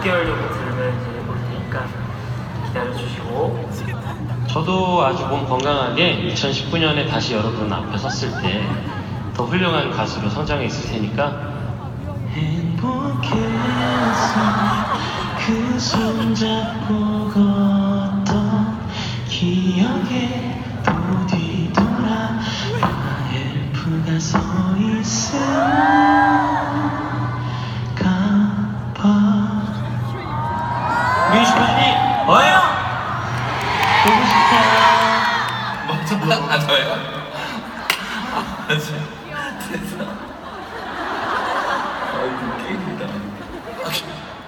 6개월 정도 들으면 이제 올 테니까 기다려주시고. 저도 아주 몸 건강하게 2019년에 다시 여러분 앞에 섰을 때 더 훌륭한 가수로 성장했을 테니까. 행복했어 그 손잡고 걷던 기억에 또 뒤돌아 와이프가 서 있으 뮤지션이 뭐예요? 보고 싶어요 뭐, 저, 아, 저예요? 아, 저-